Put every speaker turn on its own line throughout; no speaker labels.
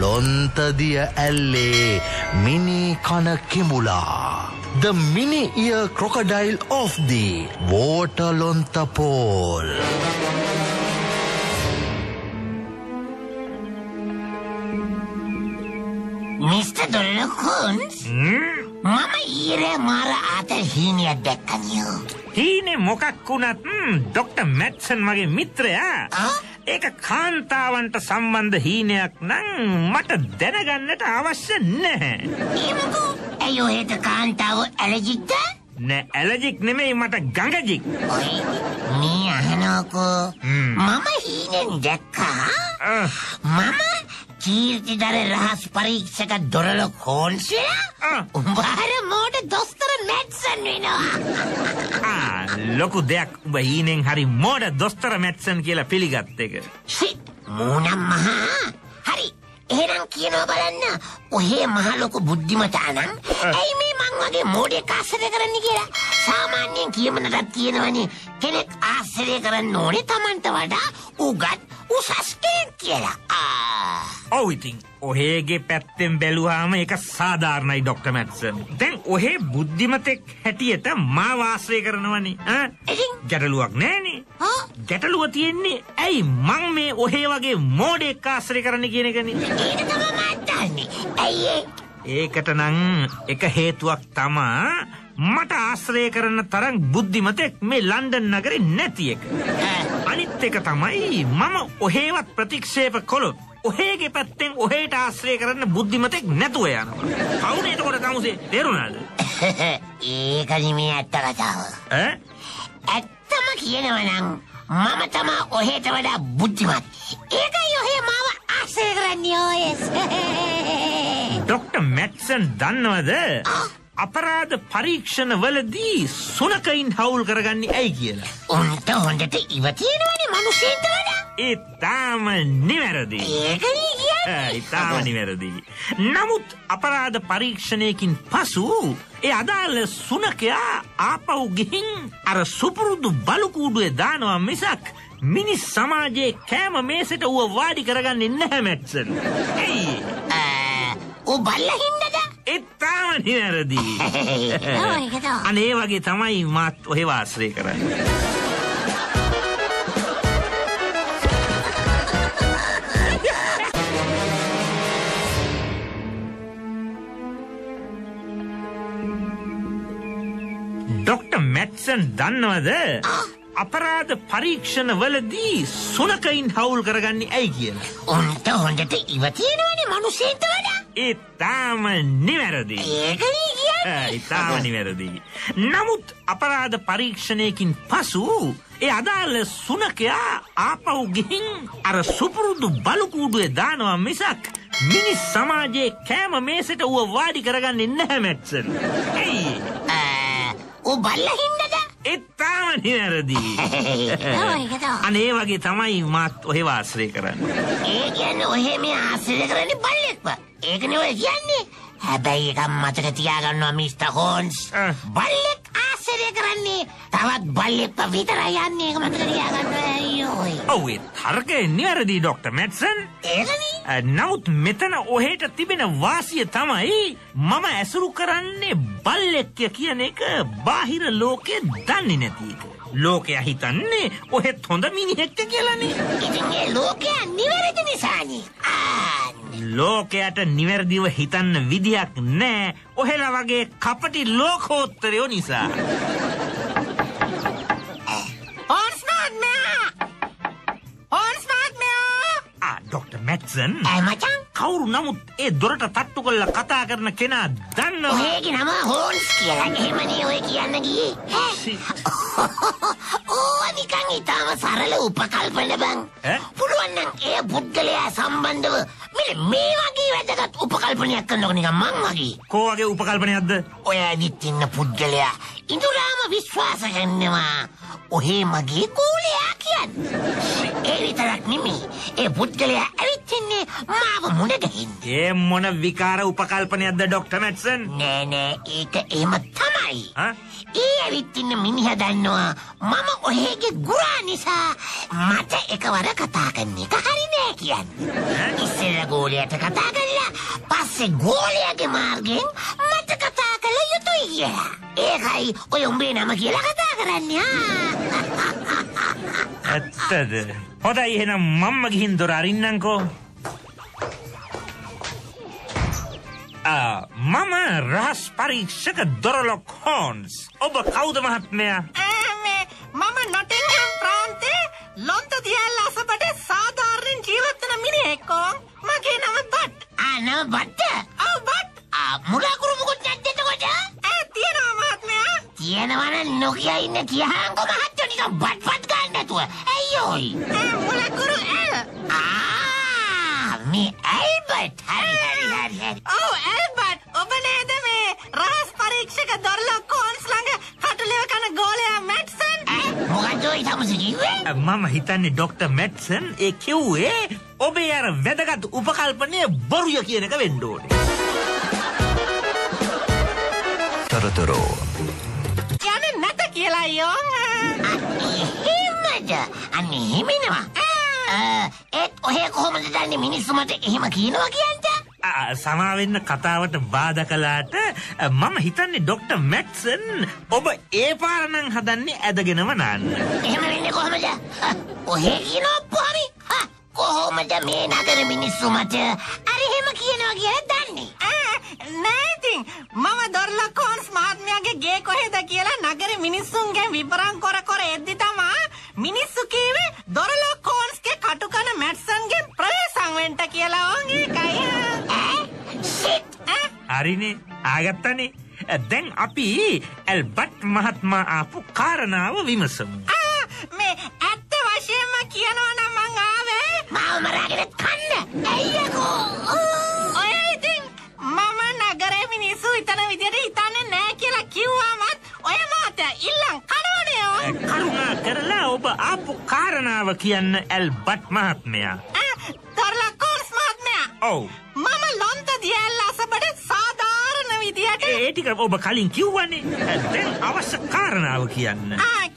ලොන්තදිය ඇල්ලේ මිනි කන කිඹුලා. The mini ear crocodile of the waterlonta pole.
Mister දොල්ලකුන්ස් මම ඊරේ මාර ආත හීනියක් දැක්කනියෝ.
හීනේ මොකක් වුණත් ඩොක්ට මැට්සන් මගේ මිත්‍රයා ඒක කාන්තාවන්ට සම්බන්ධ හීනයක් නම් මට දැනගන්නට අවශ්‍ය නැහැ.
ඒමකු ඇයි ඔහෙට කාන්තාව ඇලජික්ද
නෑ ඇලජික් නෙමෙයි මට ගඟජික්.
ඔයි මේ අහනෝකෝ මම හීනෙන් දැක්කා. මම කීර්තිදර රහස් පරීක්ෂක දොරල කෝන්සිලා
ආ.
උඹහර මෝට දොස්තර මැට්සන් වෙනවා
ලොකු දෙයක් උඹ හීනෙන් හරි මෝඩ දොස්තර මැට්සන් කියලා පිළිගත් එක.
සිත් මූනම් මහා! හරි එහෙනම් කියනවා බලන්න ඔහේ මහලොකු බුද්ධිමතානම් ඇයි මේ මං වගේ මෝඩෙක් ආශ්‍රය කරන්න කියලා? සාමාන්‍යයෙන් කියමනටත් කියනවනේ කෙනෙක් ආශ්‍රය කරන්න ඕනේ Tamanට වඩා උගත් උසස් කෙනෙක් කියලා ආ
ඔව් ඉතින් ඔහේගේ පැත්තෙන් බැලුවාම ඒක සාධාරණයි ඩොක්ටර් මැට්සන්. දැන් ඔහේ බුද්ධිමතෙක් හැටියට මාව ආශ්‍රය කරනවනේ. ගැටලුවක් නෑනේ.
ආ
ගැටලුව තියෙන්නේ ඇයි මං මේ ඔහේ වගේ මෝඩෙක් ආශ්‍රය කරන්න කියන එකනේ.
ඒක තමයි මට දන්නේ ඇයි?
ඒකට නම් එක හේතුවක් තමා මට ආශ්‍රය කරන තරම් බුද්ධිමතෙක් මේ ලන්ඩන් නගරේ නැති එක. අනිත් එක තමයි මම ඔහේවත් ප්‍රතික්ෂේප කළොත් ඔහේගේ පැත්තෙන් ඔහේට ආශ්‍රය කරන්න බුද්ධිමතෙක් නැතුව යනවා. කවුද එතකොට තමුසේ තේරුණාද?
ඒක නෙමේ ඇත්ත කතාව
ඈ?
ඇත්තම කියනවනම් මම තමා ඔහෙට වඩා බුද්ධිමත් ඒකයි ඔහේ මාව ආශ්‍රය කරන්නේ ඔයස්
ඩොක්ටර් මැට්සන් දන්නවද? අපරාධ පරීක්ෂණ වලදී සුනකයින් හවුල් කරගන්නේ ඇයි කියලා.
උන්ට හොඳට ඉවතියෙනවනේ මනුස්සේන්ට වඩා
ඒ තාම නිවැරදි.
ඒකනේ කියන්නේ
ඉතාම නිවැරදි. නමුත් අපරාධ පරීක්ෂණයකින් පසු ඒ අදාළ සුනකයා ආපව් ගිහින් අර සුපුරුදු බලුකූඩුවේ දානවා මිසක් මිනිස් සමාජයේ කෑම මේසට ඌව වාඩි කරගන්නේ නැහැ මැට්සන්. ඇයි?
ආ, ඌ බල්ල හින්දද
ඉතාම නිවැරදි. අනේ වගේ තමයි මාත් ඔහෙ වාශ්‍රය කරන්නේ. ඩොක්ටර් මැට්සන් දන්නවද අපරාධ පරීක්ෂණ වලදී සුනකයින් හවුල් කරගන්නේ ඇයි කියලා.
උන්ට හොඳට ඉවතියෙනවනේ මනුස්සේන්ට වඩා
ඒ තාම නිවැරදි. ඉතාම නිවැරදි. නමුත් අපරාධ පරීක්ෂණයකින් පසු ඒ අදාළ සුනකයා ආපව් ගිහින් අර සුපුරුදු බලුකූඩුවේ දානවා මිසක් මිනිස් සමාජයේ කෑම මේසට ඌව වාඩි කරගන්නේ නැහැ මැට්සන්. ඇයි?
ඌ බල්ල හින්දද
ඉතාම නිවැරදි. අනේ වගේ තමයි මාත් ඔහෙ වාශ්‍රය කරන්නේ.
ඒ කියන්නේ ඔහේ මේ ආශ්‍රය කරන්නේ බල්ලෙක්ව ඒකනේ ඔය කියන්නේ හැබැයි එකක් මතක තියාගන්නවා මිස්ටර් හෝන්ස්. බල්ලෙක් ආශ්‍රය කරන්නේ තවත් බල්ලෙක්ව විතරයි යන්නේ ඒක මතක තියාගන්න අයියෝයි
ඔව් ඒ තර්කය නිවැරදි ඩොක්ටර් මැට්සන්.
ඒකනේ
නමුත් මෙතන ඔහෙට තිබෙන වාසිය තමයි මම ඇසුරු කරන්නේ බල්ලෙක්ය කියන එක බාහිර ලෝකෙ දන්නේ නැති එක. ලෝකයා හිතන්නේ ඔහෙත් හොඳ මිනිහෙක්ක කියලානේ.
ඉතින් ඒ ලෝකයා නිවැරදි නිසානේ.
ලෝකයට නිවැරදිව හිතන්න විදියක් නෑ. ඔහෙලා වගේ කපටි ලෝකෝත්තරයෝ නිසා.
හෝන්ස් මහත්මයා හෝන්ස් මහත්මයා
ආ කවුරු නමුත් ඒ දොරට තට්ටු කරලා කතා කරන කෙනා දන්නවා.
ඔහේගේ නම හෝන්ස් කියලා එහෙමනේ ඔය කියන්න ගියේ ඕ නිකන් ඉතාම සරල උපකල්පන බං? පුළුවන් නම් ඒ පුද්ගලයා සම්බන්ධව මෙන්න මේ වගේ වැදගත් උපකල්පනයක් කරනකොට නිකන් මං වගේ
කෝ වගේ උපකල්පනයක්ද?
ඔය ඇවිත් ඉන්න පුද්ගලයා ඉඳුරාම විශ්වාස කරනවා ඔහේ මගේ කූලයා කියන්නේ ඒ විතරක් නෙමෙයි ඒ පුද්ගලයා ඇවිත් ඉන්නේ මාව මුණ ගැහින්න
ඒ මොන විකාර උපකල්පනයක්ද ඩොක්ටර් මැට්සන්?
නෑ නෑ ඒක එහෙම තමයි? ඒ ඇවිත් ඉන්න මිනිහ දන්නවා මම ඔහේගේ ගුරා නිසා මට එකවර කතා කරන්න එක හරි නෑ කියන්නේ ඉස්සෙල්ල ගෝල ගෝලයට කතා කරලා පස්සේ ගෝලයාගේ මාර්ගෙන් මට කතා කළ යුතුයි කියලා. ඒකයි ඔය උඹේ නම කියලා කතා කරන්නේ.
ඇත්තද? හොඳයි එහෙනම් මම්ම ගිහින් දොර අරින්නංකෝ ආ, මම රහස් පරීක්ෂක දොරලොක් හෝන්ස්. ඔබ කවුද මහත්මයා?
මම නොටින්හම් ප්‍රාන්තේ ලොන්ත දියල් අසබට සාධාරණයෙන් ජීවත්වන මිනිහෙක්කෝ. මගේ නම බට්.
ආ නම බට්ට. තියෙනවනම් නොකිය ඉන්න තියහංගො මහත්තයෝ නිකන් බට් බට් ගන්න නැතුව. ඇයි ඔයි?
ඇල්
ආ මේ ඇල්බට් හරි හරි හරි හරි.
ඔව් ඇල්බට් ඔබ නේද මේ රහස් පරීක්ෂක දොරලොක් කෝන්ස් ළඟ කටුලෙව කන ගෝලයා මැට්සන්
ඈ මොකද්ද ඔය තමස කිව්වේ?
මම හිතන්නේ ඩොක්ටර් මැට්සන් ඒ කිව්වේ ඔබේ අර වැදගත් උපකල්පනය බොරුය කියන එක වෙන්න ඕනේ
තොරතුරු
නැත කියලා යෝ
එහෙමද? අන්න එහෙමනවා. ඒත් ඔහේ කොහොමද දන්නේ මිනිස්සු මට එහෙම කියනවා කියන්ට?
සමාවෙන්න කතාවට බාධ කලාට මම හිතන්නේ ඩොක්ටර් මැට්සන් ඔබ ඒ පාරණං හදන්නේ ඇදගෙනම නාන්න
එහෙම වෙන්නේ කොහොමද? ඔහේ කියන ඔප්පු හරි. හ, කොහොමද මේ නගර මිනිස්සු මට? අර එහෙම කියනවා කියලා දන්නේ?
නෑ ඉතින්. මම දොරලොක් කෝන්ස් මහත්මයාගේ ගේ කොහෙද කියලා නගර මිනිස්සුන්ගේ විපරම් කර කර එද්දි තමා මිනිස්සු කීවේ දොරලොක් කෝන්ස්ගේ කටුකන මැට්සන්ගේ ප්‍රවේශම් වෙන්න කියලා ඕන් ඒකයි.
ඈ? shit.
ඈ?
හරිනේ. ආගත්තනේ. දැන් අපි ඇල්බට් මහත්මා ආපු කාරණාව විමසමු
ඇයියකෝ?
ඔය ඉතින් මම නගරේ මිනිස්සු හිතන විදිහට හිතන්නේ නෑ කියලා කිව්වමත් ඔය මාත ඉල්ලන් කනවනේ
කරුණා කරලා ඔබ ආපු කාරණාව කියන්න ඇල්බට් මහත්මයා.
දොරලොක් කෝන්ස් මහත්මයා.
ඔව්.
මම ලොන්ත දියල්ල අසබට සාධාරණ විදියට
ඒ ටික ඔබ කලින් කිව්වනේ. දැන් අවශ්‍ය කාරණාව කියන්න.
ආ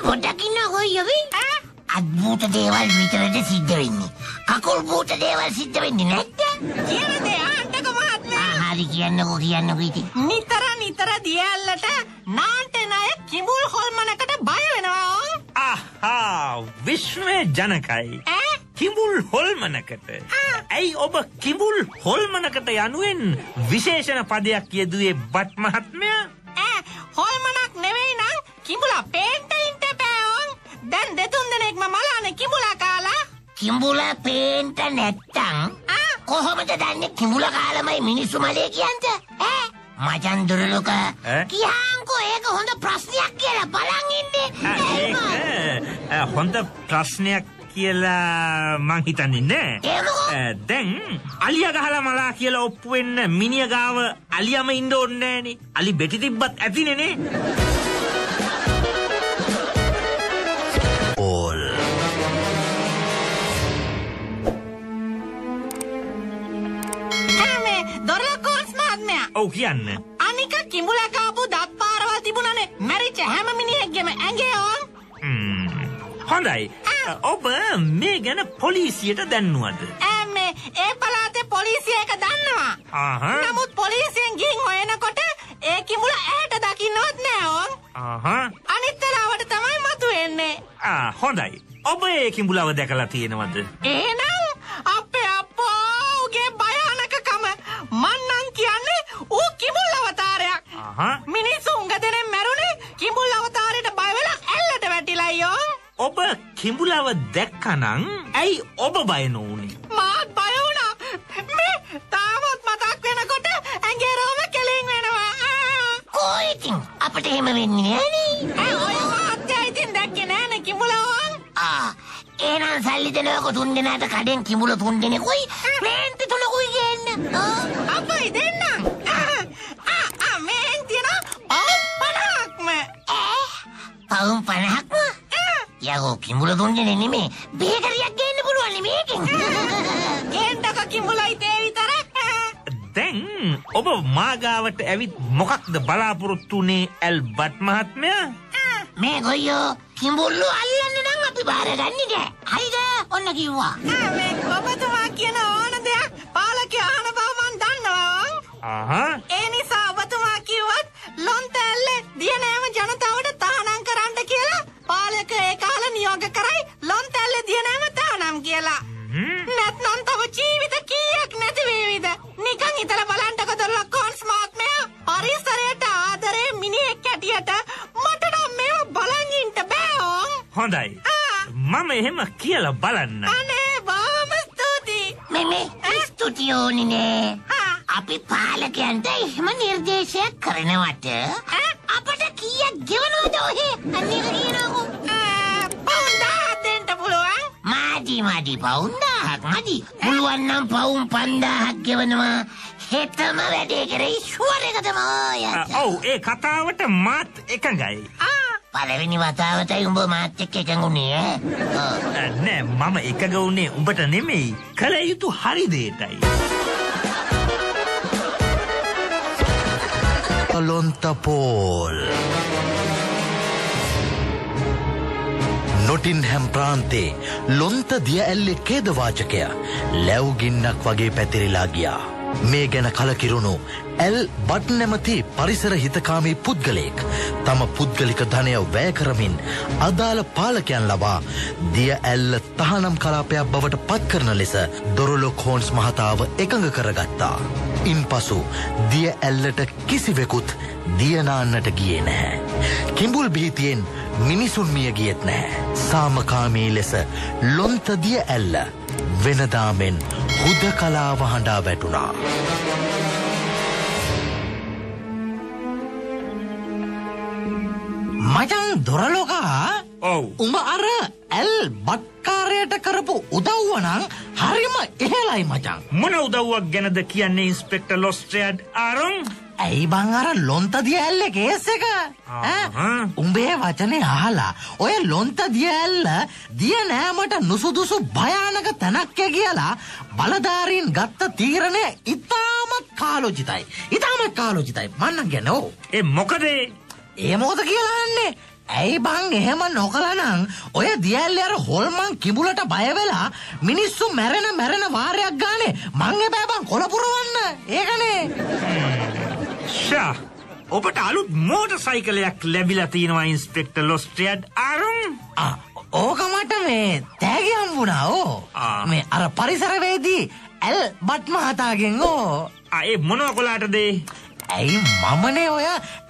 මහත්මයා
මේ පොඩ්ඩක් ඉන්නකෝ යවි.
ඈ
අද්භූත දේවල් විතරද සිද්ධ වෙන්නේ. කකුල් භූත දේවල් සිද්ධ වෙන්නේ නැද්ද?
කියන දේ ආන්නක මහත්මයා
හරි කියන්නකෝ කියන්නකෝ ඉතින්.
නිතර නිතර දියල්ලට නාන්ටන අය කිඹුල් හොල්මනකට බය වෙනවා.
ආහා විශ්වය ජනකයි
ඈ
කිඹුල් හොල්මනකට ඇයි ඔබ කිඹුල් හොල්මනකට යනුවෙන් විශේෂණ පදයක් යෙදුවේ බට් මහත්මයා
ඈ හොල්මනක් නෙවෙයි නම් කිඹුලා පේන්ට කිඹුලා
පේන්ට නැත්තං?
ආ.
කොහොමද දන්නේ කිඹුලා කාලමයි මිනිස්සු මලේ කියන්ට? ඈ. මචන් දුරලොක.
ඈ?
කියහන්කෝ ඒක හොඳ ප්‍රශ්නයක් කියලා බලන් ඉන්නේ.
ආ, ඒක අ, හොඳ ප්‍රශ්නයක් කියලා මං හිතන්නේ නෑ. දැන් අලිය ගහලා මලා කියලා ඔප්පු වෙන්න මිනිහ ගාව අලියම ඉන්න ඕනේ නෑනේ. අලි බෙටි තිබ්බත් ඇතිනේ ඔව් කියන්න.
අනික කිඹුලා කාපු දත් පාරවල් තිබුණනේ. මැරිච්ච හැම මිනිහෙක්ගෙම. ඇඟේ ඕන්
හොඳයි. ඔබ මේ ගැන පොලිසියට දැන්නුවද?
මේ ඒ පළාතේ පොලිසිය එක දන්නවා.
ආහා.
නමුත් පොලිසියෙන් ගිහින් හොයනකොට ඒ කිඹුලා ඇයට දකින්නවත් නෑ ඕන්
ආහා.
අනිත් වෙලාවට තමයි මතුවෙන්නේ.
ආ හොඳයි. ඔබ ඒ කිඹුලව දැකලා තියෙනවද?
එහෙනම් උඟ දෙනෙක් මැරුණේ? කිඹුල් අවතාරයට බය වෙලා ඇල්ලට වැටිලා යෝ
ඔබ කිඹුලව දැක්කනං ඇයි ඔබ බය නොවුනේ?
මාත් බය වුණා. මේ තාමත් මතක් වෙනකොට ඇඟේ රෝම කෙලින් වෙනවා. ආ.
කෝ ඉතින්? අපිට එහෙම වෙන්නේ නෑනේ.
ඈ ඔය මාත්‍යා ඉතින් දැක්කේ නෑනේ කිඹුලවන්
ආ එහෙනම් සල්ලි දෙනවක තුන් දෙනාට කඩෙන් කිඹුල තුන් දෙනෙකුයි පේන්ති තුනකුයි ගේන්න.
අපයි දෙන්නම්
පවුම් පනහක්ම? යකෝ කිඹුල තුන් දෙනෙ නෙමේ බේකරියක් ගේන්න පුළුවන් මේකෙන්.
ගේන්ටක කිඹුලයි තේ විතරක්
දැන් ඔබ මාගාවට ඇවිත් මොකක්ද බලාපොරොත්තුනේ ඇල්බට් මහත්මයා
මේ ගොයියෝ කිඹුල්ලු අල්ලන්න නම් අපි බාරගන්නේ නෑ. හරිද? ඔන්න කිව්වා.
ආ, මේ ඔබතුමා කියන ඕන දෙයක් පාලකයා අහන බව මන් දන්නවා.
ආහා
ඒ නිසා ඔබතුමා කිව්වත් ලොන් තැල්ලේ දියනෑම ජනතාවට
හොඳයි
ආ.
මම එහෙම කියලා බලන්න
අනේ බොහොම ස්තුතියි.
මේ මේ ස්තුතියි ඕනේ නෑ.
ආ.
අපි පාලකයන්ට එහෙම නිර්දේශයක් කරනවට අපට කීයක් ගෙවනවද ඔහේ? අන්න එක කියනකෝ.
පවුන්දා දෙන්න පුළුවන්.
මාඩි මාඩි පවුන් දහක් මදි. පුළුවන් නම් පවුන් පන්දාහක් ගෙවනවා. හෙටම වැඩේ කරේ ෂුවර් එකටම යන්න.
ඔව් ඒ කතාවට මාත් එකඟයි
පළවෙනි වතාවටයි උඹ මාත් එක්ක එකඟුනේ ඈ.
නෑ මම එකග වුණේ උඹට නෙමෙයි කළ යුතු හරි දේටයි
ලොන්තපෝල් නොටින්හැම් ප්‍රාන්තේ ලොන්ත දිය ඇල්ලෙ කේදවාචකය ලැව්ගින්නක් වගේ පැතිරිලා ගියා. මේ ගැන කලකිරුණු ඇල් බට් නැමති පරිසර හිතකාමී පුද්ගලයෙක් තම පුද්ගලික ධනය වැෑකරමින් අදාළ පාලකයන් ලබා දිය ඇල්ල තහනම් කලාපයක් බවට පත්කරන ලෙස දොරලොක් හෝන්ස් මහතාව එකඟ කරගත්තා. ඉන් පසු දිය ඇල්ලට කිසිවෙකුත් දියනාන්නට ගියේ නැහැ. කිඹුල් බීතියෙන් මිනිසුන් මිය ගියත් නැහැ. සාමකාමී ලෙස ලොන්ත දිය ඇල්ල වෙනදාමෙන් හුද කලාව හඬා වැටුණා.
මචං දොරලොකා
ඔව්
උඹ අර ඇල් බට්කාරයට කරපු උදව්වනං හරිම එහෙලයි මචං.
මොන උදව්වක් ගැනද කියන්නේ ඉන්ස්පෙක්ටර් ලොස්ට්‍රයාඩ් ආරොන්
ඇයි බං අර ලොන්ත දිය ඇල්ල කේස් එක. උඹේ වචනේ අහලා ඔය ලොන්ත දිය ඇල්ල දිය නෑමට නුසුදුසු භයානක තැනක්ය කියලා බලධාරීන් ගත්ත තීරණය ඉතාමත් කාලෝචිතයි. ඉතාමත් කාලෝචිතයි මන්න ගැන ඕ.
ඒ මොකදේ
ඒ මොකද කියලාන්නේ ඇයි බං එහෙම නොකලනං ඔය දියල්ලි අර හොල්මන් කිඹුලට බයවෙලා මිනිස්සු මැරෙන මැරෙන වාරයක් ගානේ මං එබෑ බං කොළපුරවන්න. ඒකනේ.
ෂා ඔබට අලුත් මෝට සයිකලයක් ලැබිලා තියෙනවා ඉන්ස්පෙක්ටර් ලොස්ට්‍රයාඩ්.
ආ, ඕක මට මේ තෑගි හම්බුණා ඕ. මේ අර පරිසරවේදී ඇල් බට් මහතාගෙන් ඕ.
ඒ මොනව කොලාටදේ
ඇයි මමනේ ඔය?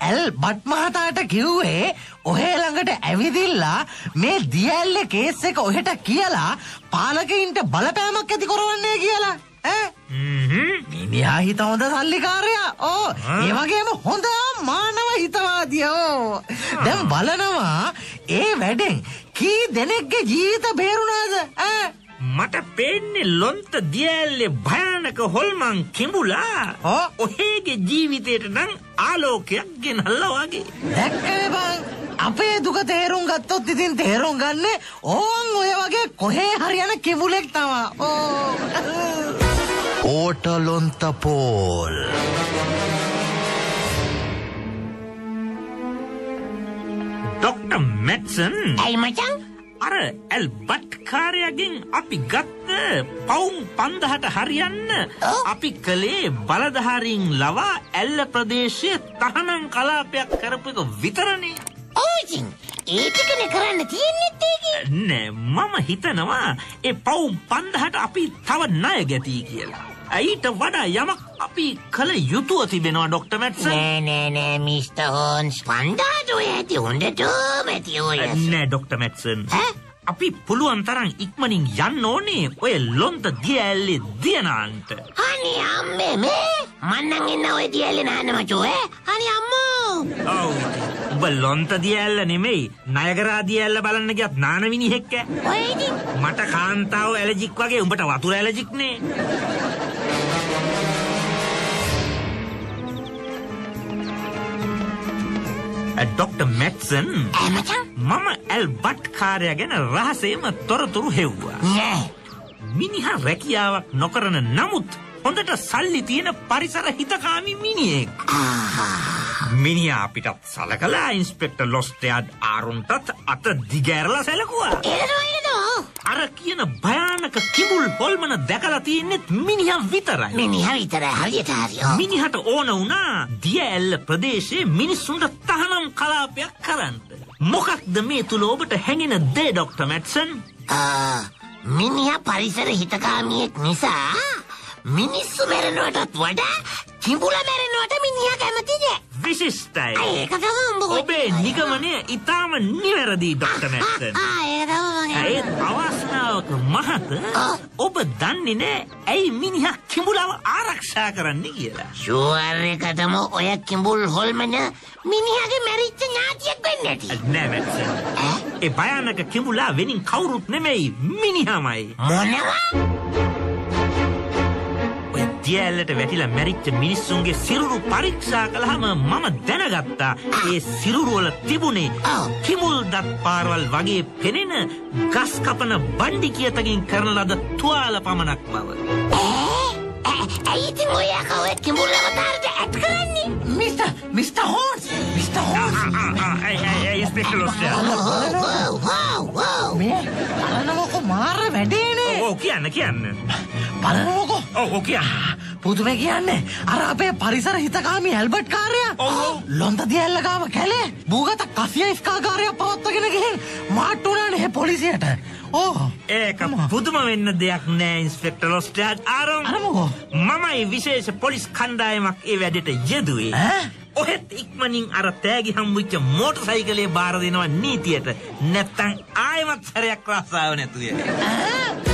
ඇල් බට් මහතාට කිව්වේ ඔහේ ළඟට ඇවිදිල්ලා මේ දියඇල්ල කේස් එක ඔහෙට කියලා පාලකයින්ට බලපෑමක් ඇති කරවන්නේ කියලා? මිනිහා හිත හොඳ සල්ලිකාරයා? ඕ ඒ වගේම හොඳ මානව හිතවාදියෝ. දැන් බලනවා ඒ වැඩෙන් කී දෙනෙක්ගේ ජීවිත බේරුණාද? ඈ?
මට පේන්නේ ලොන්ත දියඇල්ලේ භයානක හොල්මන් කිඹුලා. ඔහේගේ ජීවිතයට නම් ආලෝකයක් ගෙනල්ලා වගේ.
දැක්කනේ බං. අපේ දුක තේරුම් ගත්තොත් ඉතින් තේරුම් ගන්න ඕන් ඔය වගේ කොහේ හරියන කිඹුලෙක් තමා. ඕ.
ඕටලොන්තපෝල්
ඩොක්ට මැට්සන්.
ඇයි මචං?
අර ඇල්බට් කාරයගෙන් අපි ගත්ත පවුම් පන්දහට හරියන්න. අපි කළේ බලධාරීන් ලවා ඇල්ල ප්‍රදේශය තහනම් කලාපයක් කරපු එක විතරනේ
ඔව් ඉතින් ඒ ටිකනේ කරන්න තියෙන්නෙත් ඒකේ.
නෑ මම හිතනවා ඒ පවුම් පන්දහට අපි තව ණය ගැතියි කියලා. ඊට වඩා යමක් අපි කළ යුතුව තිබෙනවා ඩොක්ට මැට්සන්
නෑ නෑ නෑ මිස්ටර් හෝන්ස් පන්දාට ඔය ඇති හොඳටම ඇති ඔය.
නෑ ඩොක්ට මැට්සන්? අපි පුළුවන් තරම් ඉක්මනින් යන්න ඕනේ ඔය ලොන්ත දියඇල්ලේ දියනාන්ට
අනේ අම්මේ මේ මන්නන් එන්න ඔය දියල්ලේ නාන්න මචෝ ඈ. අනේ අම්මෝ.
ඔව් උඹ ලොන්ත දියඇල්ල නෙමෙයි නයගරා දියඇල්ල බලන්න ගියත් නානවිනිහෙක්ක
ඔය ඉතින්
මට කාන්තාව ඇලජික් වගේ උඹට වතුර ඇලජික්නේ ඩොක්ට මැට්සන් මම ඇල් බට් කාරය ගැන රහසේම තොරතුරු හෙව්වා. මිනිහා රැකියාවක් නොකරන නමුත් හොඳට සල්ලි තියෙන පරිසර හිතකාමි මිනිියෙක්. මිනිහා අපිටත් සලකලා ඉන්ස්පෙක්ටර් ලොස්ටයාඩ් ආරුන්ටත් අත දිගෑරලා සැලකුවා. අර කියන භයානක කිඹුල් හොල්මන දැකලා තියෙන්නෙත් මිනිහා විතරයි.
මිනිහ විතර හරියට හරිෝ.
මිනිහට ඕන වුණා දිය ඇල්ල ප්‍රදේශයේ මිනිස්සුන්ට තහනම් කලාපයක් කරන්න. මොකක්ද මේ තුළ ඔබට හැඟෙන දේ ඩොක්ට මැට්සන්
මිනිහ පරිසර හිතකාමියෙක් නිසා මිනිස්සු මැරෙනවටත් වඩා කිඹුල මැරෙනවට මිනිහ කැමතිද
විශිෂ්ටයි. ඔබේ නිගමනය ඉතාම නිවැරදි ඩොක්ට මැට්සන්. ඒත් අවස්ථාවක මහත ඔබ දන්නේ නෑ ඇයි මිනිහා කිඹුලව ආරක්ෂා කරන්න කියලා.
ශුවර් එකටම ඔය කිඹුල් හොල්මන මිනිහගේ මැරිච්ච ඥාතියෙක් වෙන්න ඇති
නෑ මැට්සන්. ඒ භයානක කිඹුලා වෙනින් කවුරුත් නෙමෙයි මිනිහමයි.
මොනවා
දියඇල්ලට වැටිලා මැරිච්ච මිනිස්සුන්ගේ සිරුරු පරීක්ෂා කළහම මම දැනගත්තා. ඒ සිරුරුවල තිබුණේ. කිමුල් දත් පාරවල් වගේ පෙනෙන ගස් කපන බණ්ඩි කියතකින් කරන ලද තුවාල පමණක් බව.
ඇයි ඉතින් ඔය කව කිඹුල් අවතාරට ඇත් කරන්නේ?
මිස්ට මිස්ට හෝන්ස් මිස්ට බලනකො මාර වැඩේනේ.
ඕ කියන්න කියන්න.
බලනකො
ඕ කියන්න.
පුදුම කියන්නේ. අර අපේ පරිසර හිතකාමි ඇල්බට් කාරයා. ලොන්ද දියල්ලගාව කැලේ භූගත කසිය ස්කාකාරයක් පවත්වගෙන ගිහින් මාට්ටුනානේ පොලිසියට. ඕ.
ඒක පුදුම වෙන්න දෙයක් නෑ ඉන්ස්පෙක්ටර් ලොස්ටයාඩ් ආරම් මමයි විශේෂ පොලිස් කණ්ඩායමක් ඒ වැඩට යෙදුවේ. ඔහෙත් ඉක්මනින් අර තෑගි හම්බුච්ච මෝටර් සයිකලේ බාර දෙනවා නීතියට. නැත්තං ආයමත් සැරයක් රස්සාව නැතුව.